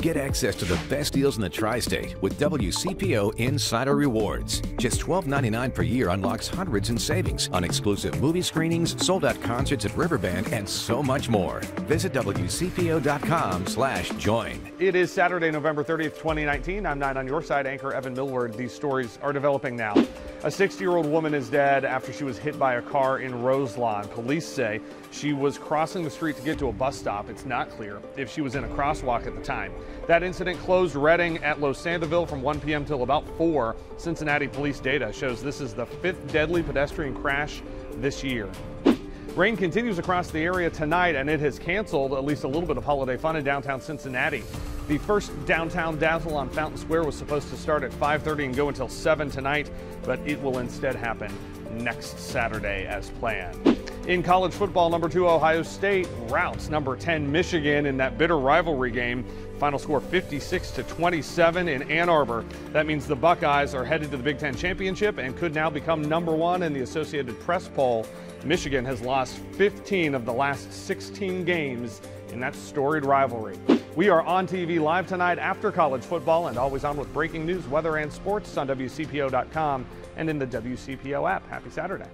Get access to the best deals in the tri state with WCPO Insider Rewards. Just $12.99 per year unlocks hundreds in savings on exclusive movie screenings, sold out concerts at Riverbend, and so much more. Visit WCPO.com slash join. It is Saturday, November 30th, 2019. I'm Nine on your side, anchor Evan Millward. These stories are developing now. A 60 year old woman is dead after she was hit by a car in Roselawn. Police say she was crossing the street to get to a bus stop. It's not clear if she was in a crosswalk at the time. That incident closed Reading at Losantiville from 1 p.m. till about 4. Cincinnati police data shows this is the fifth deadly pedestrian crash this year. Rain continues across the area tonight, and it has canceled at least a little bit of holiday fun in downtown Cincinnati. The first downtown dazzle on Fountain Square was supposed to start at 5:30 and go until 7 tonight, but it will instead happen next Saturday as planned. In college football, number two Ohio State routs number 10 Michigan in that bitter rivalry game. Final score 56 to 27 in Ann Arbor. That means the Buckeyes are headed to the Big Ten championship and could now become number one in the Associated Press poll. Michigan has lost 15 of the last 16 games in that storied rivalry. We are on TV live tonight after college football and always on with breaking news, weather, and sports on WCPO.com and in the WCPO app. Happy Saturday.